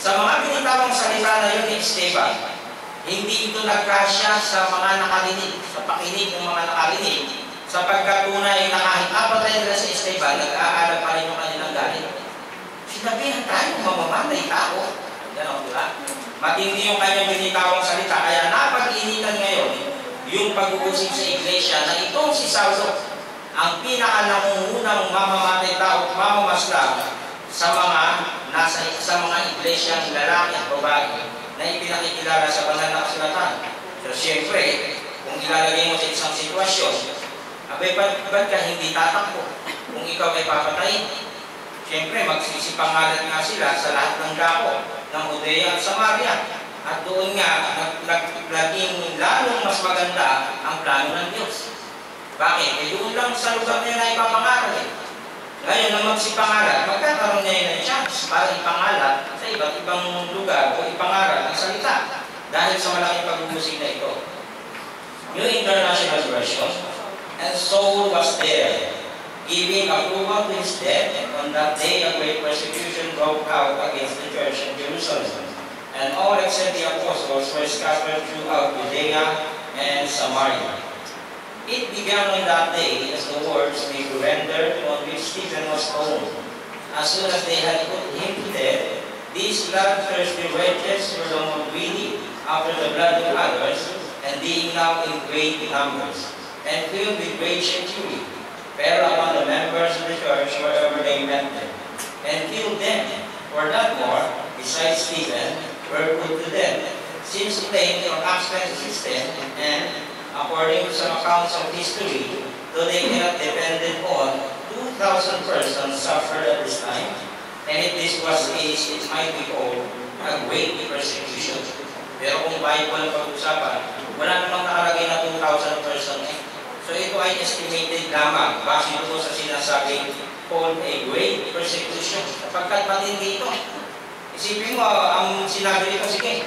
Sa mga binitawang salita na yun ni Esteban, hindi ito nagkasya sa mga nakarinig, sa pakinig ng mga nakarinig, sapagkat tunay na kahit apat na nila si Esteban, nag-aalab pa rin yung kanilang galit. Sinabihan tayo, mamamatay tao. Ganon, di ba? Matindi yung kanyang binitawang salita, kaya napag-initan ngayon yung pag-uusig sa iglesia na itong si Saulo ang pinaka-nangungunang mamamatay tao, mamamasla sa mga nasa sa mga iglesyang lalaki at babae na ipinakikilala sa banal na kasulatan. So, siyempre, kung ilalagay mo sa isang sitwasyon, abay, ba't, ba't ka hindi tatakbo kung ikaw ay papatayin? Siyempre, magsisipangalan nga sila sa lahat ng dako ng Udea at Samaria. At doon nga, naging lalong mas maganda ang plano ng Diyos. Bakit? Eh, doon lang sa lugar na yun ay ipapangaral eh. Ngayon, nang magsipangaral, magkakaroon niya ng chance para ipangaral sa iba't ibang lugar o ipangaral ang salita dahil sa malaking pag-uusig na ito. New International Version, and Saul was there, giving approval to his death, and on that day a great persecution broke out against the church in Jerusalem. And all except the apostles were scattered throughout Judea and Samaria. It began on that day as the words may As soon as they had put him to death, these bloodthirsty wretches were more greedy after the blood of others, and being now in great numbers, and filled with great fury, fell upon the members of the church wherever they met them, and killed them. For that more, besides Stephen, were put to death, since on Acts 26 and according to some accounts of history, though they cannot depended on, 2,000 persons suffered at this time, and if this was case, it might be called a great persecution. Pero kung Bible pag-usapan, wala namang nakalagay na 2,000 persons. So ito ay estimated lamang base ito sa sinasabing called a great persecution. Sapagkat matindi ito. Isipin mo, ang sinabi nito, sige,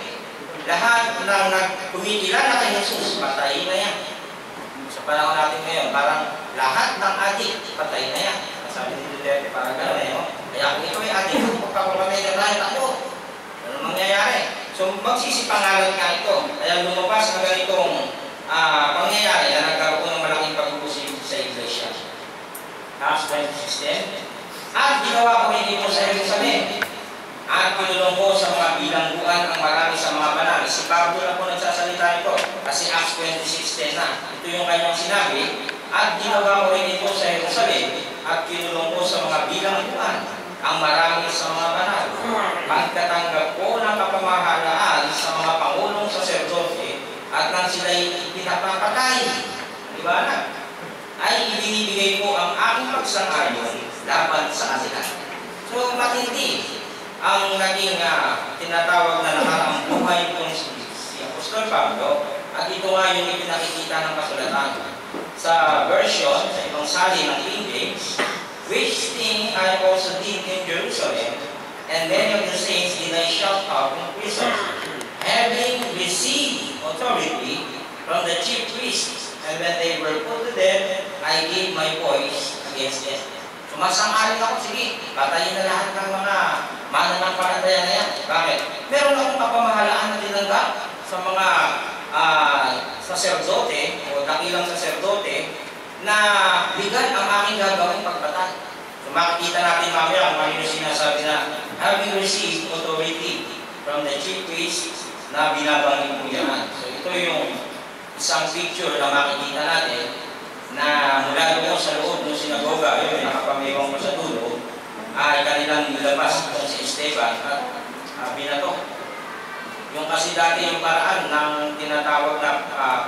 lahat ng nagkumikilala kay Jesus, patay na yan. Sa panahon natin ngayon, parang lahat ng adik, patay na yan. Sabi ni Duterte, parang gano'n eh. No? Kaya kung ito ay adik, pagpapapatay ka tayo, takbo. Ano mangyayari? So magsisipangalan ka ito. Kaya lumabas ang ganitong uh, pangyayari na nagkaroon ng malaking pag-ubusig sa iglesia. Acts 26.10 At ginawa ko ito sa Jerusalem at pinulong ko sa mga bilangguan ang marami sa mga banal. Si Pablo na po nagsasalita ito kasi Acts 26.10 na. Ito yung kanyang sinabi. At ginawa ko rin ito sa Jerusalem at kinulong ko sa mga bilangguan ang marami sa mga banal. Pagkatanggap ko ng kapamahalaan sa mga pangulong saserdote at nang sila'y pinapapatay. Di ba na? Ay ibinibigay ko ang aking pagsang-ayon laban sa kanila. So, matindi ang naging uh, tinatawag na nakaraang buhay si, si Apostol Pablo at ito nga yung ipinakikita ng kasulatan. Sa version, sa ibang sali ng King which thing I also did in Jerusalem, and many of the saints did I shout out in prison, having received authority from the chief priests, and when they were put to death, I gave my voice against them. Sumasang-aling ako, sige, patayin na lahat ng mga mananampalataya na yan. Bakit? Meron akong kapamahalaan na tinanggap sa mga uh, saserdote o dakilang saserdote na legal ang aking gagawin pagbatay. So makikita natin mamaya kung ano yung sinasabi na having received authority from the chief priest na binabanggit po yan. So ito yung isang picture na makikita natin na mula doon sa loob ng sinagoga, yun, nakapamiwang ko sa dulo, ay kanilang nilabas kung si Esteban at uh, binato. Yung kasi dati yung paraan ng tinatawag na uh,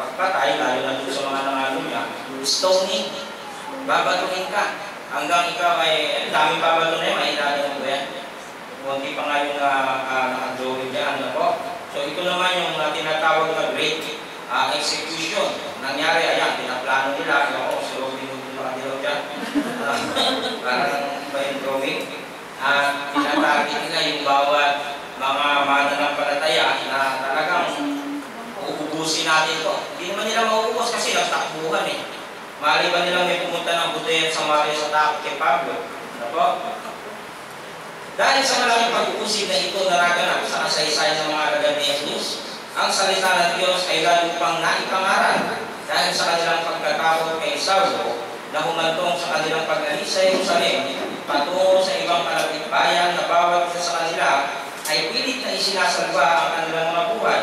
pagpatay, lalo na doon sa mga nangalo niya, stoning, babatuhin ka. Hanggang ikaw ay, ang daming babato na yun, may ilalim mo ba yan? Kunti pa nga yung uh, uh, nakadrawing dyan, ano po? So ito naman yung uh, tinatawag na great uh, execution. Nangyari, ayan, pinaplano nila, yung oh, si Robin Hood yung nakadilaw dyan. Parang iba yung drawing. Uh, tinatarget nila yung bawat mga mananampalataya na talagang uubusin natin to. Hindi naman nila mauubos kasi nagtakbuhan eh. Mali ba nilang may pumunta ng Budaya sa Maria sa takot kay Pablo? Ano po? Dahil sa malaking pag-uusig na ito naraganap sa kasaysayan ng mga alagad ni ang salita ng Diyos ay lalo pang naipangaral dahil sa kanilang pagkatakot kay Saulo na humantong sa kanilang pag-alis sa Jerusalem patungo sa ibang kalapit bayan na bawat isa sa kanila ay pilit na isinasalba ang kanilang mga buhay.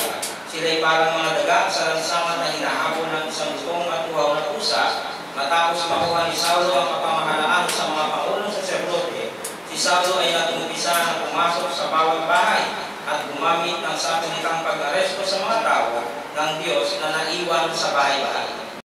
Sila'y parang mga daga sa lansangan na hinahabol ng isang gustong at tuhaw na pusa matapos makuha ni Saulo ang kapamahalaan sa mga pangulong saserdote Si Saulo ay natumpisa na pumasok sa bawat bahay at gumamit ng sapunitang pag-aresto sa mga tao ng Diyos na naiwan sa bahay-bahay.